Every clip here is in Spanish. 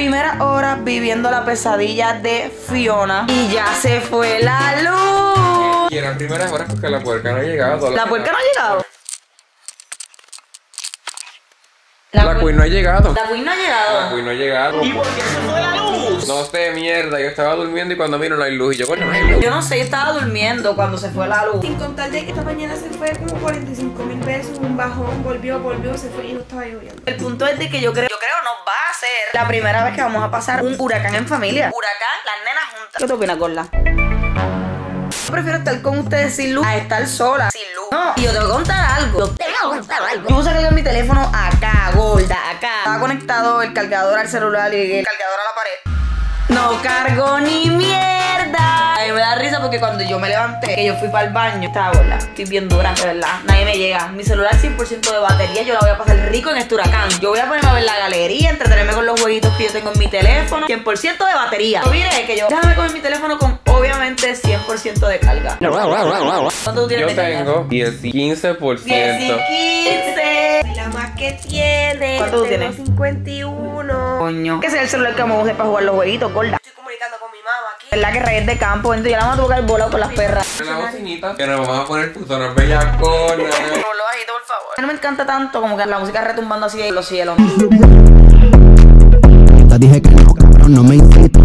Primera hora viviendo la pesadilla de Fiona. Y ya se fue la luz. Y eran primeras horas porque la puerca no ha llegado. ¿La puerca no ha llegado? La Queen no ha llegado. La Queen no ha La llegado. Queen no ha llegado. ¿Y por qué se fue la luz? No sé, mierda. Yo estaba durmiendo y cuando miro no hay luz. Y yo, coño, no hay luz. Yo no sé, yo estaba durmiendo cuando se fue la luz. Sin contar de que esta mañana se fue como 45 mil pesos, un bajón, volvió, volvió, se fue y no estaba lloviendo. El punto es de que yo creo, yo creo nos va a ser la primera vez que vamos a pasar un huracán en familia. Huracán, las nenas juntas. ¿Qué te opinas, Gorla? Yo prefiero estar con ustedes sin luz a estar sola sin luz. No, y yo te voy a contar algo. Yo te voy a contar algo. Yo puse a cargar mi teléfono acá, gorda, acá. Estaba conectado el cargador al celular y el cargador a la pared. No cargo ni mierda. Mí me da risa porque cuando yo me levanté, que yo fui para el baño, estaba gorda. Estoy bien dura, de verdad. Nadie me llega. Mi celular 100% de batería. Yo la voy a pasar rico en este huracán. Yo voy a ponerme a ver la galería, entretenerme con los jueguitos que yo tengo en mi teléfono. 100% de batería. No mire que yo. Déjame coger mi teléfono con obviamente 100% de carga. ¿Cuánto tú tienes Yo tengo 10 y 15%. 10 y 15. La más que tiene. ¿Cuánto tú tienes? 51. Coño. ¿Qué es el celular que vamos a usar para jugar los jueguitos, gorda? ¿Verdad que reyes de campo? Entonces ya la vamos a tocar volado con las perras. La bocinita. Que nos vamos a poner putonas bellaconas. Por lo bajito, por favor. No me encanta tanto como que la música retumbando así en los cielos. Te dije que no, cabrón, no me incites.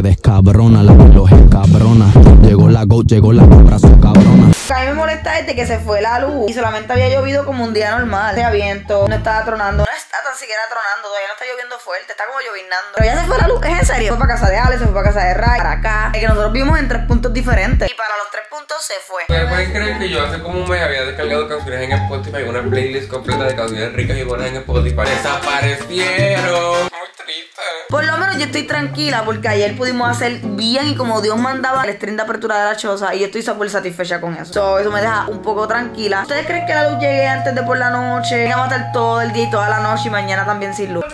De descabrona, la reloj es cabrona. Llegó la go, llegó la cabra, su cabrona. A mí me molesta es de que se fue la luz y solamente había llovido como un día normal. Hacía viento, no estaba tronando, no está tan siquiera tronando, todavía no está lloviendo fuerte, está como llovinando. Pero ya se fue la luz, ¿es en serio? Fue para casa de Alex, se fue para casa de Ray, para acá. Es que nosotros vimos en tres puntos diferentes. Y para los tres puntos se fue. ¿Ustedes pueden creer que yo hace como un mes había descargado canciones en Spotify, una playlist completa de canciones ricas y buenas en Spotify? ¡Desaparecieron! Yo estoy tranquila porque ayer pudimos hacer bien y como Dios mandaba el stream de apertura de la choza y yo estoy súper satisfecha con eso. So, eso me deja un poco tranquila. ¿Ustedes creen que la luz llegue antes de por la noche? Vamos a estar todo el día y toda la noche y mañana también sin luz.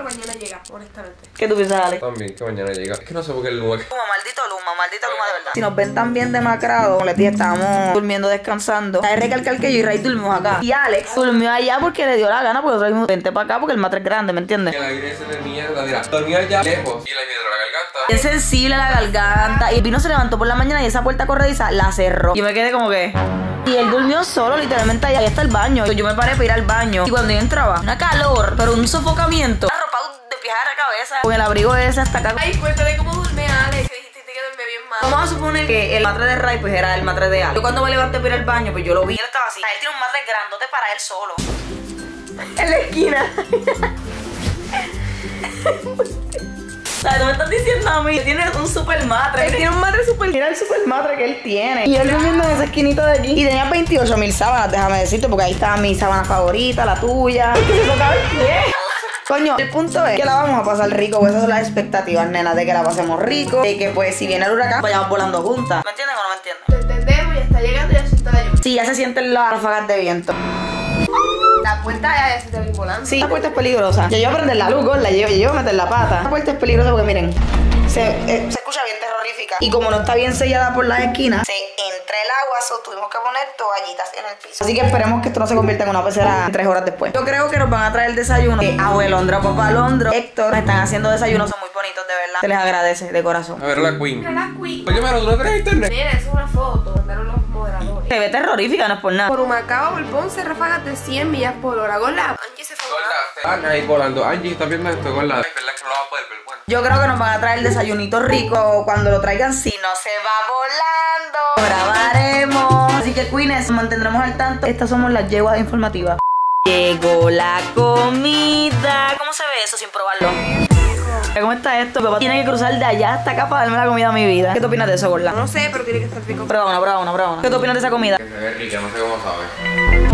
Honestamente. ¿Qué tú piensas, Alex? También que mañana llega. Es que no sé por qué el lugar. Luma, maldito Luma, maldito Luma de verdad. Si nos ven tan bien demacrados, como les dije, estábamos durmiendo, descansando. Hay que recalcar que yo y Ray dormimos acá. Y Alex durmió allá porque le dio la gana, porque nosotros dijimos, vente para acá porque el matre es grande, ¿me entiendes? Que aire se de mierda. Mira, dormía allá lejos y la hidro la garganta. Es sensible la garganta. Y el vino se levantó por la mañana y esa puerta corrediza la cerró. Yo me quedé como que. Y él durmió solo, literalmente allá. Ahí está el baño. Yo me paré para ir al baño. Y cuando yo entraba, una calor, pero un sofocamiento. Pies a la cabeza. Con el abrigo ese hasta acá. Ay, cuéntame cómo duerme Alex. Que dijiste que duerme bien mal. Vamos a suponer que el matre de Ray pues era el matre de Alex. Yo cuando me levanté para ir al baño, pues yo lo vi. Él estaba así. Él tiene un matre grandote para él solo. En la esquina. O sea, tú me estás diciendo a mí que tiene un super matre. Él tiene un matre super. Mira el super matre que él tiene. Y él durmiendo en esa esquinita de aquí. Y tenía 28 mil sábanas, déjame decirte, porque ahí estaba mi sábana favorita, la tuya. Es que se tocaba el pie. Coño, el punto es que la vamos a pasar rico, pues esas son las expectativas, nena, de que la pasemos rico, de que pues si viene el huracán, vayamos volando juntas. ¿Me entienden o no me entienden? Te entendemos, ya está llegando, ya se está lloviendo. Sí, ya se sienten las ráfagas de viento. La puerta ya, se está volando. Sí, la puerta es peligrosa. Ya yo voy a prender la luz, gorda, yo, yo voy a meter la pata. La puerta es peligrosa porque miren, se, eh, se escucha bien terrorífica. Y como no está bien sellada por las esquinas, se tuvimos que poner toallitas en el piso. Así que esperemos que esto no se convierta en una pecera tres horas después. Yo creo que nos van a traer el desayuno. Eh, abuelondra, papá Londro, Héctor, nos están haciendo desayunos, son muy bonitos, de verdad. Se les agradece de corazón. A ver la Queen. Mira la Queen. Oye, pero tú no internet. Mira, es una foto. Se ve terrorífica, no es por nada. Por Humacao, Ponce, ráfagas de 100 millas por hora. Gorda, Angie se fue volando. Están ahí volando. Angie, ¿estás viendo esto con la? Es verdad que no lo vas a poder ver. Bueno. Yo creo que nos van a traer el desayunito rico cuando lo traigan. Si no se va volando, grabaremos. Así que, Queens, mantendremos al tanto. Estas somos las yeguas informativas. Llegó la comida. ¿Cómo se ve eso sin probarlo? ¿Cómo está esto? Papá tiene que cruzar de allá hasta acá para darme la comida a mi vida. ¿Qué tú opinas de eso, Gorla? No sé, pero tiene que estar rico. Prueba una, prueba una, prueba una. ¿Qué tú opinas de esa comida? Que se ve rica, no sé cómo sabe.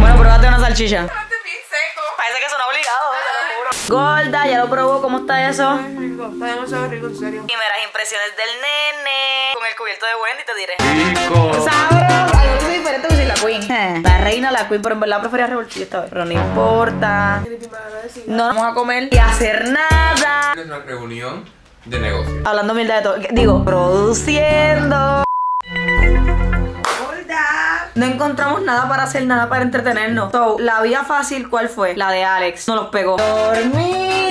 Bueno, pruébate una salchicha. Parece que son obligados, te. Gorda, ya lo probó. ¿Cómo está eso? Está rico, está demasiado rico, en serio. Primeras impresiones del nene. Con el cubierto de Wendy te diré. Rico. Sabroso. Algo es diferente que si la Queen. Eh, La reina, la Queen, pero en verdad prefería revoltillo esta vez. Pero no importa. No vamos a comer y hacer nada. Es una reunión de negocio. Hablando mierda de todo. Digo, produciendo. No encontramos nada para hacer, nada para entretenernos. So, la vía fácil, ¿cuál fue? La de Alex. Nos los pegó. Dormir.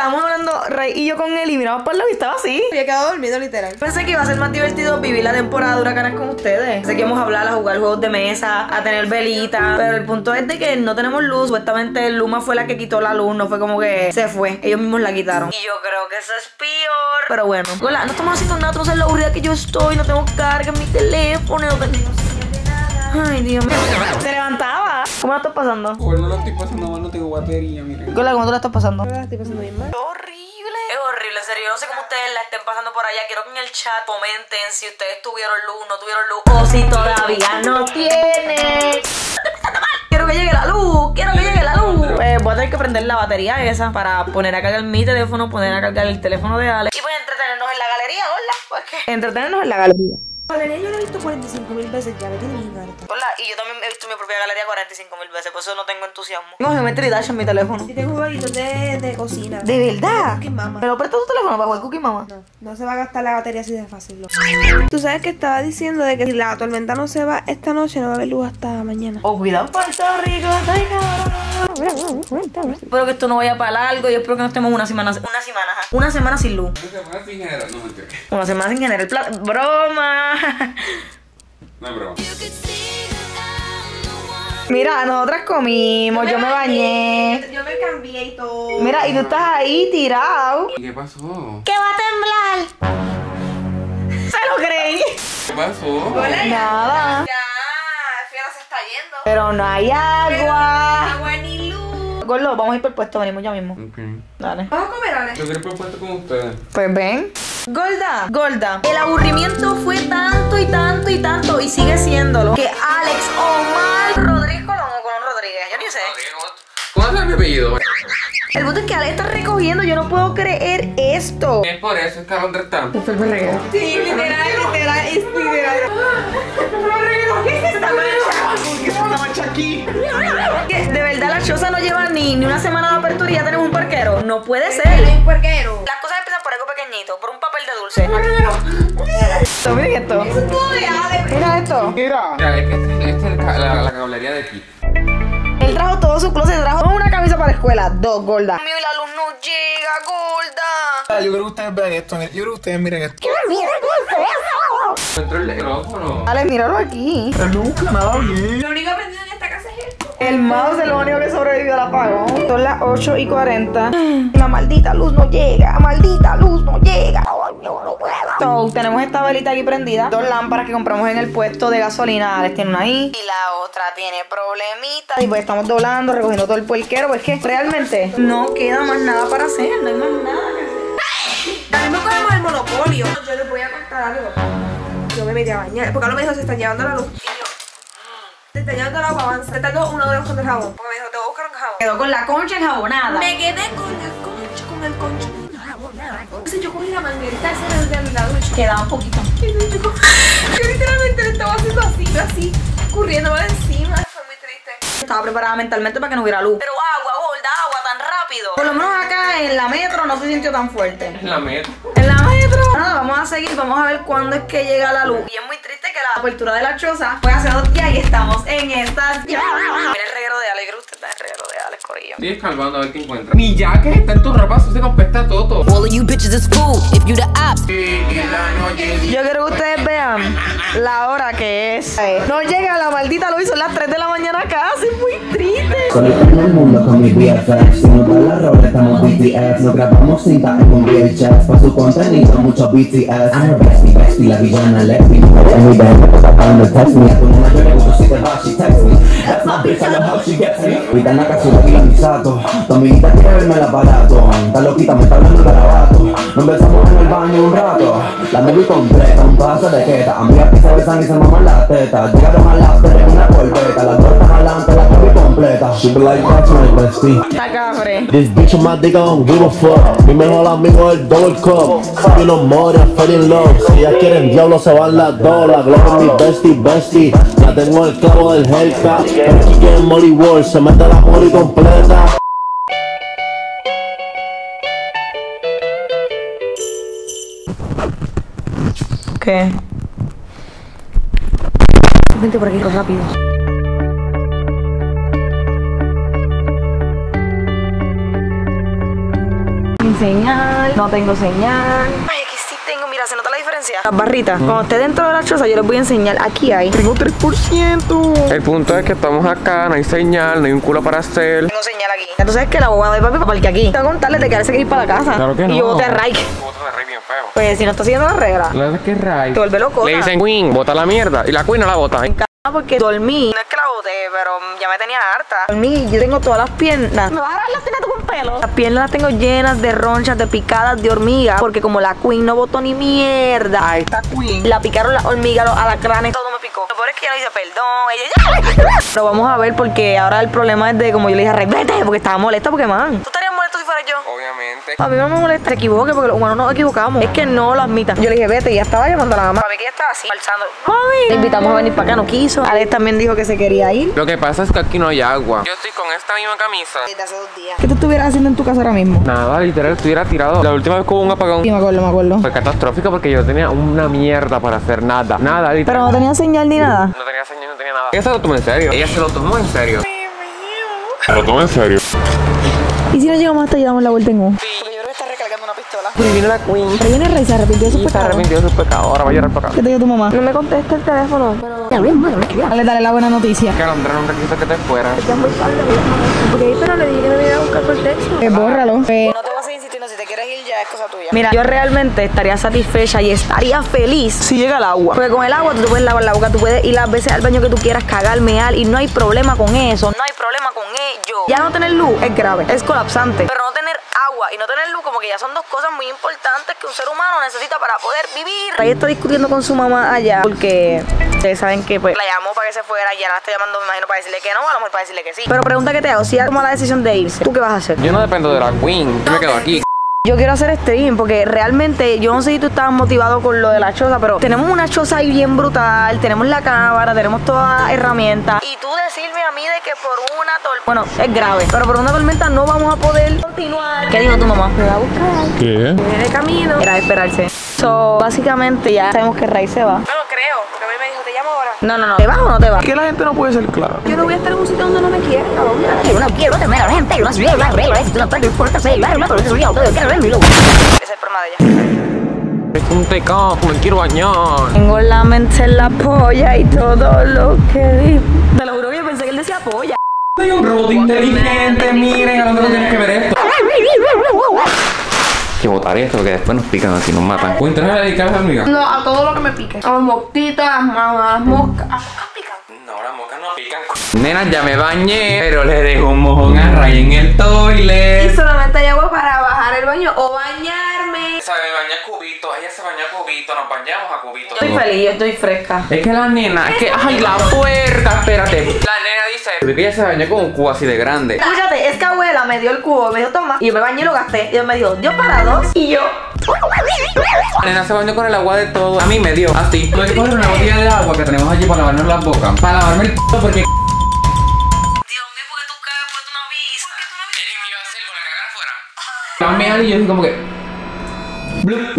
estábamos hablando, Rey y yo con él, y miramos por lo y estaba así. Había quedado dormido literal. Pensé que iba a ser más divertido vivir la temporada de huracanes con ustedes. Pensé que íbamos a hablar, a jugar juegos de mesa, a tener velitas. Pero el punto es de que no tenemos luz. Supuestamente Luma fue la que quitó la luz, no fue como que se fue. Ellos mismos la quitaron. Y yo creo que eso es peor. Pero bueno, Hola, no estamos haciendo nada. No sabes lo aburrida que yo estoy. No tengo carga en mi teléfono. No tengo... Ay, Dios mío. Te levantaba. ¿Cómo la estás pasando? Pues no lo estoy pasando mal, no tengo batería, miren. Hola, ¿cómo tú la estás pasando? La estoy pasando bien mal. Horrible. Es horrible, en serio. Yo no sé cómo ustedes la estén pasando por allá. Quiero que en el chat comenten si ustedes tuvieron luz, no tuvieron luz. O si todavía no tienen. Quiero que llegue la luz, quiero que llegue la luz. Pues voy a tener que prender la batería esa para poner a cargar mi teléfono, poner a cargar el teléfono de Alex. Y pues entretenernos en la galería, ¿verdad? Pues que. Entretenernos en la galería. Valeria yo la he visto 45 mil veces ya, me tiene Hola, y yo también he visto mi propia galería 45 mil veces, por eso no tengo entusiasmo. Tengo Geometry Dash en mi teléfono. Y tengo jueguitos de, de cocina. ¿De verdad? Cookie Mama. ¿Me lo prestas tu teléfono para jugar Cookie Mama? No, no se va a gastar la batería así de fácil. loco. Tú sabes que estaba diciendo de que si la tormenta no se va esta noche, no va a haber luz hasta mañana. Oh, cuidado, Puerto Rico, estoy cabrón. Espero que esto no vaya para largo y espero que no estemos una semana, una semana, ajá. una semana sin luz. Una semana sin generar, no mentira. Una semana sin generar plata. Broma. No es broma. Mira, nosotras comimos, yo me bañé. Yo me cambié y todo. Mira, y tú estás ahí tirado. ¿Y qué pasó? ¿Qué va a temblar? ¿Se lo creí? ¿Qué pasó? Nada. Ya, Fiona se está yendo. Pero no hay agua. Agua ni luz. Gordo, vamos a ir por el puesto, venimos ya mismo. Ok. Dale. ¿Vas a comer, Ale? Yo quiero propuesto con ustedes. Pues ven. Gorda, Gorda. El aburrimiento fue tanto y tanto y tanto y sigue siéndolo. Que Alex Omar Rodríguez Colón o Colón Rodríguez, yo ni sé. ¿Cuál es mi apellido? El punto es que Alex está recogiendo, yo no puedo creer esto. Es por eso es que dónde está. Fue el reguero. Sí, literal, literal, es literal. ¿Qué es esta mancha? Que De verdad la choza no lleva ni, ni una semana de apertura y ya tenemos un parquero. No puede ser. Hay un cosas empiezan por algo pequeñito, por un papel de dulce. Esto, miren esto. Mira esto. Mira. Mira, es que esta esta es la, la, la cablería de Kit. Él trajo todo su closet, trajo una camisa para la escuela, dos gordas. Mío, y la luz no llega, gorda. Yo creo que ustedes vean esto. Yo creo que ustedes miren esto. Entró el micrófono. Alex, míralo aquí. Nunca nada bien. Lo único aprendido en esta casa es esto. El mouse es lo único que sobrevivió al apagón. Son las 8 y 40. La maldita luz no llega. Maldita luz no llega. So, tenemos esta velita aquí prendida. Dos lámparas que compramos en el puesto de gasolina. Alex tiene una ahí. Y la otra tiene problemitas. Y pues estamos doblando, recogiendo todo el puerquero. Pues que realmente no queda más nada para hacer. No hay más nada que hacer. A mí me cogemos el monopolio. Yo les voy a contar algo. Yo me metí a bañar. Porque a lo me dijo, se está llevando la luz. Llevando el agua, avanza. Te tengo uno de los con el jabón. Porque me dijo, te voy a buscar un jabón. Quedó con la concha enjabonada. Me quedé con la concha, con el concha. Entonces yo cogí la manguerita esa del la ducha. Quedaba un poquito. Entonces yo, literalmente le estaba haciendo así, así, corriendo por encima. Fue muy triste. Estaba preparada mentalmente para que no hubiera luz. Pero agua, gorda, agua tan rápido. Por lo menos acá en la metro no se sintió tan fuerte. Es la meta. En la metro. Nada, vamos a seguir, vamos a ver cuándo es que llega la luz. Y es muy triste la apertura de la choza fue hace dos días y estamos en estas. Mira el reguero de Alex, usted está el reguero Corillo. Sigue escarbando a ver qué encuentra. Mi jacket está en tu ropa sucia con pesta toto. All of you bitches is fool if you the ops. Yo quiero que ustedes vean la hora que es. No llega la maldita luz, son las 3 de la mañana casi, muy triste. El mundo con mi BFF Si no da la rola estamos BTS Lo grabamos un VHS Pa' su contenido mucho BTS I'm her bestie, bestie, la villana lefty En mi band, tratando de text me Con una yo le gusto si te va, she text me That's my bitch, I love how she gets me Ahorita en la casura misato Tu amiguita quiere verme el aparato Está loquita, me está hablando garabato Nos besamos en el baño un rato La movie completa, un paso de queta Amigas que se besan y se maman las tetas Llegaron a las tres una corbeta Las dos están adelante, la movie completa She be like, that's my bestie Está cafre. This bitch on my dick, I don't give a fuck. Mi mejor amigo es el double cup. Si no more, I'm fell in love. Si ellas quieren diablo, se van las dos. La es mi bestie, bestie. Tengo en el clavo del Hellcat. Pero aquí quieren Molly World, se mete la Molly completa. ¿Qué? Vente por aquí, rápido. ¿En señal, no tengo señal. Ay, aquí sí tengo, mira, ¿se nota la diferencia? Las barritas. Cuando esté dentro de la choza, yo les voy a enseñar. Aquí hay. Tengo 3%. El punto es que estamos acá, no hay señal, no hay un culo para hacer. Tengo señal aquí. Entonces es que la boba de papi para que aquí. Te voy a contarle de que ahora se quiere ir para la casa. Claro que Y no. yo te Raik. bien feo. Pues si no está siguiendo la regla, La verdad es que es Ray. te vuelve loco. Le dicen Queen, bota la mierda. Y la Queen no la bota. Ah, porque dormí. No es que la boté, pero ya me tenía harta. Dormí, yo tengo todas las piernas. ¿Me vas a agarrar las piernas tú con pelo? Las piernas las tengo llenas de ronchas, de picadas de hormiga. Porque como la queen no botó ni mierda. A esta queen. La picaron las hormigas, los alacranes, todo me picó. Lo peor es que ella no dice perdón. Ella ya. Pero vamos a ver porque ahora el problema es de como yo le dije vete, porque estaba molesta porque man. ¿Tú estarías molesto si fuera yo? Obviamente. A mí no me molesta, se equivoque porque los humanos nos equivocamos. Es que no lo admitan. Yo le dije, vete, y ya estaba llamando a la mamá. Para mí que ella estaba así, alzando. Mami. Le invitamos a venir para acá, no quiso. Alex también dijo que se quería ir. Lo que pasa es que aquí no hay agua. Yo estoy con esta misma camisa. Desde hace dos días. ¿Qué tú estuvieras haciendo en tu casa ahora mismo? Nada, literal, estuviera tirado. La última vez que hubo un apagón Sí, me acuerdo, me acuerdo. fue catastrófico porque yo tenía una mierda para hacer nada. Nada, literal. Pero no tenía señal ni nada. No tenía señal, no tenía nada. Ella se lo tomó en serio. Ella se lo tomó en serio. Se lo tomó en serio. ¿Y si no llegamos hasta allá damos la vuelta en U? Porque yo creo que está recargando una pistola. Y viene la Queen. Pero viene Rey, se arrepintió de sus Y se pecados. arrepintió de sus pecados. Ahora va a llorar para acá. ¿Qué te dijo tu mamá? No me contesta el teléfono, pero... Dale, dale la buena noticia. Que Alondra nunca quiso que te fuera. Ya muy tarde, voy a- Porque ahí, pero le dije que me viniera a buscar por texto. Eh, bórralo. Eh, No te voy a seguir insistiendo, si te quieres ir ya es cosa tuya. Mira, yo realmente estaría satisfecha y estaría feliz si llega el agua. Porque con el agua tú te puedes lavar la boca, tú puedes ir las veces al baño que tú quieras, cagar, mear y no hay problema con eso, no hay problema con ello. Ya no tener luz es grave, es colapsante. Pero no tener agua y no tener luz como que ya son dos cosas muy importantes que un ser humano necesita para poder vivir. Ahí está discutiendo con su mamá allá porque ustedes saben que pues la llamó para que se fuera y ya la está llamando me imagino para decirle que no, a lo mejor para decirle que sí. Pero pregunta que te hago, si ella toma la decisión de irse, ¿tú qué vas a hacer? Yo no dependo de la Queen. Yo me quedo aquí. Yo quiero hacer stream porque realmente yo no sé si tú estabas motivado con lo de la choza, pero tenemos una choza ahí bien brutal, tenemos la cámara, tenemos todas las herramientas. Y tú decirme a mí de que por una tormenta, bueno, es grave, pero por una tormenta no vamos a poder continuar. ¿Qué dijo tu mamá? Me va a buscar. ¿Qué? Viene de camino. Era de esperarse. So, básicamente ya sabemos que Ray se va. No lo creo, porque a mí me dijo, te llamo ahora. No, no, no. ¿Te vas o no te vas? que la gente no puede ser clara. Yo no voy a estar en un sitio donde no me quieran, cabrón. Yo no quiero tener a la gente, yo no soy la regla, si tú no te importa, soy la regla, pero yo soy yo, yo quiero verlo. Ese es el problema de ella. Es un tecazo, me quiero bañar. Tengo la mente en la polla y todo lo que vi. Te lo juro que yo pensé que él decía polla. Soy un robot inteligente, miren, Alondra no tienes que ver esto. Que botar esto porque después nos pican así, nos matan. ¿Cuántas le dedicas amiga? No, a todo lo que me pique. A las mosquitas, a las, a las moscas. ¿A las moscas pican? No, las moscas no pican. Nena, ya me bañé, pero le dejo un mojón a Ray en el Y toilet. solamente hay agua para bajar el baño o bañarme. Sabe, baña cubito, ella se baña cubito, nos bañamos a cubito. Estoy feliz, yo estoy fresca. Es que la nena, es que, ay, la puerta, espérate. La nena dice que ella se bañó con un cubo así de grande. Escúchate, es que abuela me dio el cubo, me dijo toma, y yo me bañé y lo gasté. Y ella me dijo, yo para dos, y yo. Nena se bañó con el agua de todo. A mí me dio así. Tuve que coger una botella de agua que tenemos allí para lavarnos las bocas. Para lavarme el p porque. Iba a dije como que. Blup.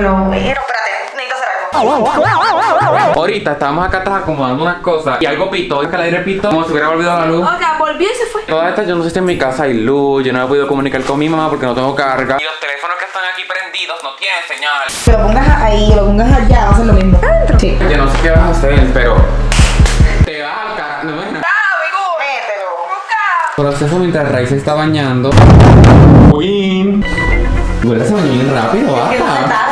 No, pero Ahorita estábamos acá atrás acomodando unas cosas y algo pitó, es que el aire pitó como si hubiera volvido la luz. O sea, volvió y se fue. Toda esta yo no sé si en mi casa hay luz, yo no he podido comunicar con mi mamá porque no tengo carga. Y los teléfonos que están aquí prendidos no tienen señal. Que lo pongas ahí, lo pongas allá, va a ser lo mismo. Sí. Yo no sé qué vas a hacer, pero. Te vas al carajo. No, bueno. Mételo. Proceso mientras Ray se está bañando. Queen. Huele se bañó bien rápido, no basta.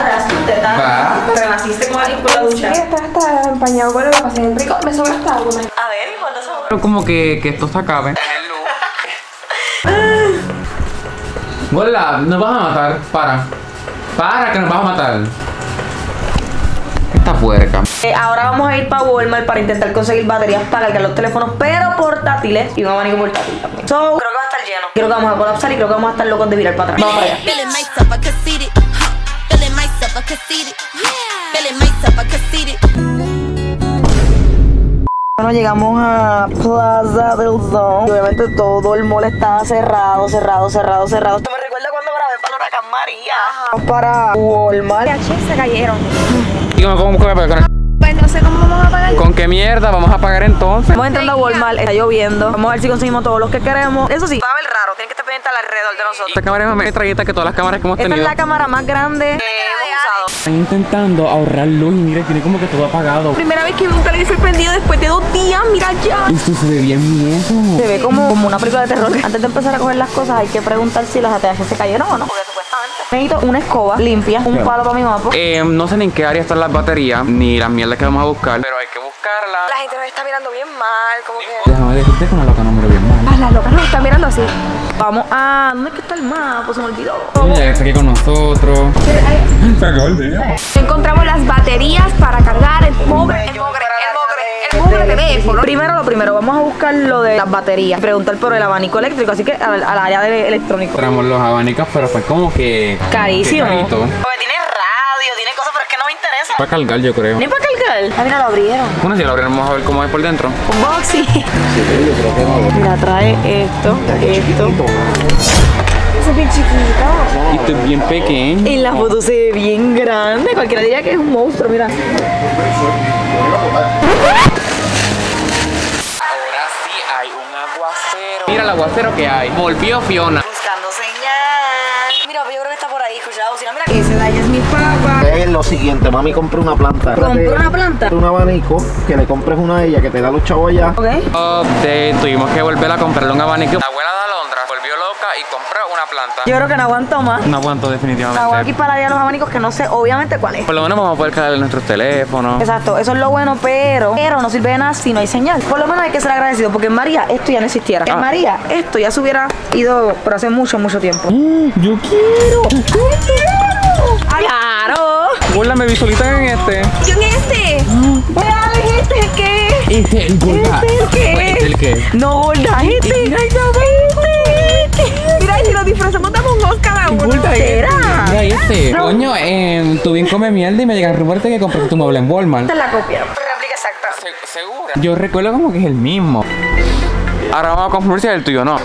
Con alguien por la ducha. Sí, está, está empañado con el pasé rico. Me sobra hasta agua. A ver, ¿cuánto sabor? Pero como que, que esto se acabe. Hola, nos vas a matar. Para. Para, que nos vas a matar. Esta puerca. Eh, ahora vamos a ir para Walmart para intentar conseguir baterías para cargar los teléfonos, pero portátiles y un abanico portátil también. So, creo que va a estar lleno. Creo que vamos a colapsar y creo que vamos a estar locos de virar para atrás. Vamos para allá. Myself, I conceited. Feeling myself, I conceited. Bueno, llegamos a Plaza del Zone. Y obviamente todo el mall está cerrado, cerrado, cerrado, cerrado. Esto me recuerda cuando grabé para Huracán María. Vamos para Walmart. se cayeron. ¿Y cómo, cómo, cómo vamos a pagar. con qué mierda, vamos a pagar entonces. Vamos entrando a Walmart, está lloviendo. Vamos a ver si conseguimos todos los que queremos. Eso sí, va a ver raro, tiene que estar pendiente alrededor de nosotros. Esta cámara es más metralleta que todas las cámaras que hemos Esta es tenido. la cámara más grande que hemos usado. Están intentando ahorrar luz y mira, tiene como que todo apagado. Primera vez que veo un televisor prendido después de dos días, mira ya. Esto se ve bien viejo. Se ve como, como una película de terror. Antes de empezar a coger las cosas, hay que preguntar si las ATH se cayeron o no. Porque. Necesito una escoba limpia, un palo para mi mapa. Eh, no sé ni en qué área están las baterías, ni las mierdas que vamos a buscar, pero hay que buscarlas. La gente nos está mirando bien mal, como que. Déjame decirte que una loca no miro bien mal. Ah, las locas nos están mirando así. Vamos a. ¿Dónde es que está el mapa? Se me olvidó. Ella está aquí con nosotros. Encontramos las baterías para cargar el mugre, el mugre, el mugre, el mugre teléfono. Primero primero, vamos a buscar lo de las baterías. Preguntar por el abanico eléctrico, así que al, al área de electrónico. Encontramos los abanicos, pero fue como que. Carísimo. que carito. Porque tiene radio, tiene cosas, pero es que no me interesa. Para cargar, yo creo. Ni para cargar. Ah, mira, lo abrieron. Bueno, si lo abrimos, vamos a ver cómo es por dentro. Un boxy. Mira, trae esto, esto. Eso es bien chiquito. Y esto es bien pequeño. En la foto se ve bien grande. Cualquiera diría que es un monstruo, mira. Aguacero. Que hay. Volvió Fiona. Buscando señal. Mira, yo creo que está por ahí, escucha la bocina. Mira. Ese de ahí es mi papá. Es lo siguiente, mami compré una planta. Compró una planta. Un abanico, que le compres una a ella, que te da los chavos allá. Ok. Update, tuvimos que volver a comprarle un abanico. La abuela loca y compró una planta. Yo creo que no aguanto más. No aguanto definitivamente. Hago aquí para allá los abanicos que no sé obviamente cuál es. Por lo menos vamos a poder cargar nuestros teléfonos. Exacto, eso es lo bueno, pero, pero no sirve de nada si no hay señal. Por lo menos hay que ser agradecido, porque en María esto ya no existiera. En Ah. María esto ya se hubiera ido por hace mucho, mucho tiempo. Yo quiero. ¡Claro! Gorda, me visualizan en este. Yo en este. Vean, este es que. Este, el gorda. ¿Este el qué? ¿Este el qué? No, gorda, este. Mira, Mira, y si nos disfrazamos damos un Oscar a uno. Gorda, ¿Será? Mira este. Coño, eh, tú bien come mierda y me llegan rumores de que compraste tu mueble en Walmart. Es la copia. Réplica exacta. ¿Segura? Yo recuerdo como que es el mismo. Ahora vamos a confirmar si es el tuyo o no.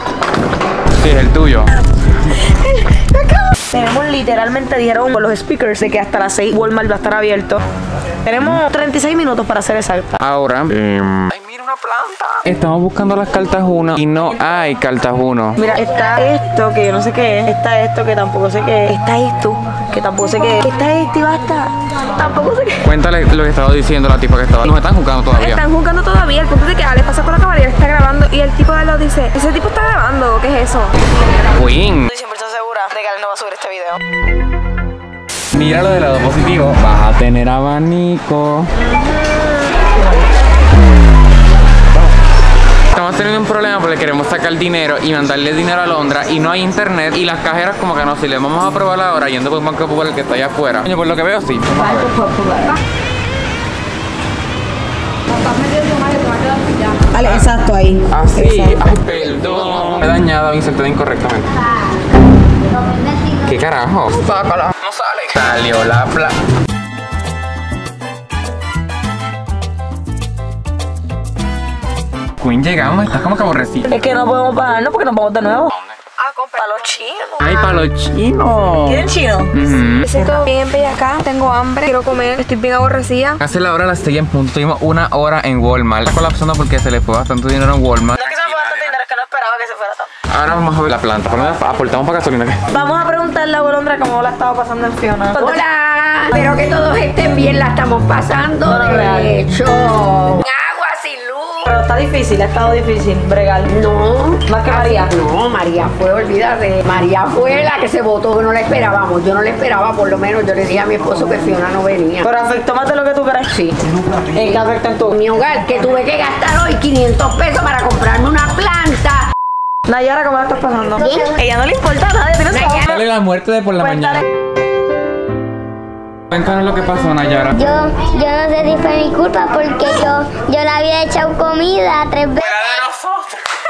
Sí, es el tuyo. Tenemos literalmente, dijeron con los speakers de que hasta las 6 Walmart va a estar abierto. Tenemos 36 minutos para ser exacta. Ahora. em, Estamos buscando las cartas 1 y no hay cartas 1. Mira, está esto que yo no sé qué es. Está esto que tampoco sé qué es. Está esto que tampoco sé qué es. Está este y basta. Tampoco sé qué es. Cuéntale lo que estaba diciendo la tipa que estaba. Nos están jugando todavía. Están jugando todavía. El punto de que Ale pasa por la cámara y él está grabando. Y el tipo de lo dice: Ese tipo está grabando. ¿Qué es eso? Queen. Estoy 100% segura de que Ale no va a subir este video. Mira lo del lado positivo. Vas a tener abanico. Estamos teniendo un problema porque queremos sacar dinero y mandarle dinero a Londra y no hay internet y las cajeras como que no si le vamos a probar ahora yendo por un banco popular que está allá afuera. Por lo que veo sí. Ale, exacto ahí. Así. Ay, perdón. He dañado, insertado incorrectamente. ¿Qué carajo? Sácala. No sale. Salió la plata. Queen, llegamos. Estás como que aborrecido. Es que no podemos pagarnos porque nos vamos de nuevo. Ah. Para los chinos. Ay, para los chinos. ¿Quieren chino? Me siento bien bella acá. Tengo hambre. Quiero comer. Estoy bien aborrecida. Hace la hora las 6 en punto. Tuvimos una hora en Walmart. Está colapsando porque se le fue bastante dinero en Walmart. No es que se me fue bastante dinero, es que no esperaba que se fuera tanto. Ahora vamos a ver la planta. Aportamos para gasolina. Vamos a preguntarle a Bolondra cómo la estaba pasando en Fiona. Hola, espero que todos estén bien, la estamos pasando No, no, real. de hecho. Agua sin luz. Pero está difícil, ha estado difícil bregar. No. Más que María. No, María fue, olvídate. María fue la que se votó, que no la esperábamos. Yo no la esperaba, por lo menos yo le dije a mi esposo que Fiona no venía. Pero afectó más de lo que tú crees. Sí. ¿En qué afecta en tu? Mi hogar, que tuve que gastar hoy 500 pesos para comprarme una planta. Nayara, ¿cómo la estás pasando? Ella no le importa nada, ella tiene su Nayara. Dale la muerte de por la mañana. Cuéntanos lo que pasó, Nayara. Yo, yo no sé si fue mi culpa porque yo, yo le había echado comida tres veces.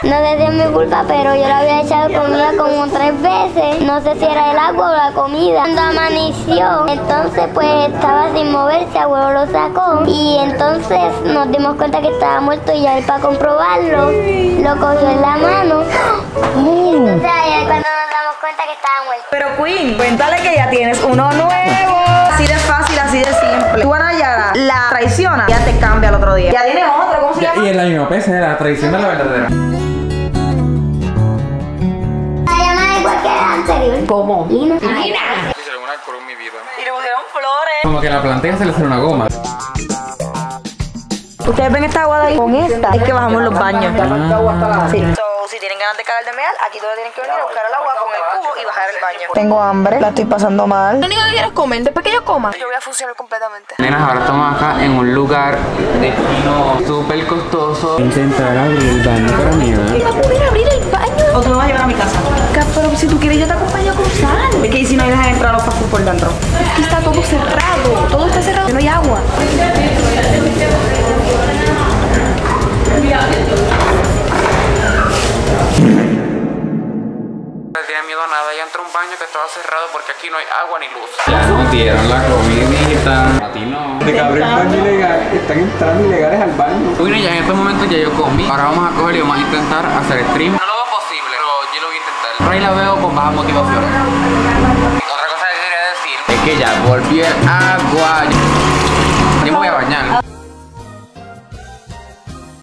No sé si es mi culpa, pero yo le había echado comida como tres veces. No sé si era el agua o la comida. Cuando amaneció, entonces pues estaba sin moverse, abuelo lo sacó. Y entonces nos dimos cuenta que estaba muerto y ya él para comprobarlo, lo cogió en la mano. Entonces ahí es cuando nos damos cuenta que estaba muerta. Pero Queen, cuéntale que ya tienes uno nuevo. Así de fácil, así de simple. Tú a Nayara la traiciona, ya te cambia el otro día. Ya tiene otro, ¿cómo se llama? Y en la misma pesa, la tradición de la verdadera. ¿Cómo? Lina. Hicieron una cruz mi vida. Y le pusieron flores. Como que la plantea se le sale una goma. Ustedes ven esta agua de ahí. Con esta es que bajamos los baños. Ah. Sí. So, si tienen ganas de cagar de meal, aquí todos tienen que venir a buscar el agua con el cubo y bajar el baño. Tengo hambre, la estoy pasando mal. Lo único que quiero es comer. Después que yo coma, yo voy a funcionar completamente. Nenas, ahora estamos acá en un lugar destino súper costoso. Intentar abrir el baño para mí, ¿verdad? ¿Va a poder abrir el baño? O tú me vas a llevar a mi casa. Pero si tú quieres, yo te acompaño por dentro. Aquí está todo cerrado. Todo está cerrado. No hay agua. No tiene miedo a nada, ya entró a un baño que estaba cerrado porque aquí no hay agua ni luz. Ya nos dieron la comidita. A ti no. De que abrir baño ilegal, están entrando ilegales al baño. Bueno, ya en estos momentos ya yo comí. Ahora vamos a coger y vamos a intentar hacer stream. No lo veo posible, pero yo lo voy a intentar. Por ahí la veo con baja motivación. Ya volvió el agua. Yo me voy a bañar.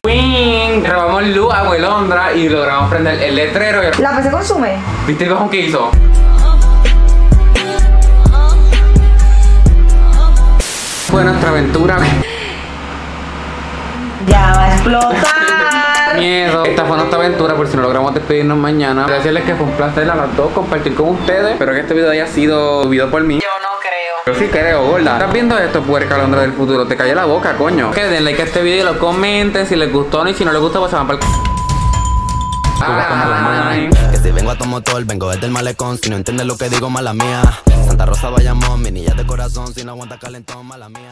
Wing, robamos luz a Londra y logramos prender el letrero. ¿La PC consume? ¿Viste el bajón que hizo? Fue nuestra aventura. Ya va a explotar. Miedo. Esta fue nuestra aventura, por si no logramos despedirnos mañana. Decirles que fue un placer a las dos compartir con ustedes. Espero que este video haya sido subido por mí. Yo sí creo, gorda. ¿Estás viendo esto, puerca Londra del futuro? Te calla la boca, coño. Que den like a este video, lo comenten si les gustó no, y si no les gusta, pues se van para el... Bye. Que si vengo a tu motor, vengo desde el malecón. Si no entiendes lo que digo, mala mía. Santa Rosa, Bayamón, mi niña de corazón. Si no aguanta calentón, mala mía.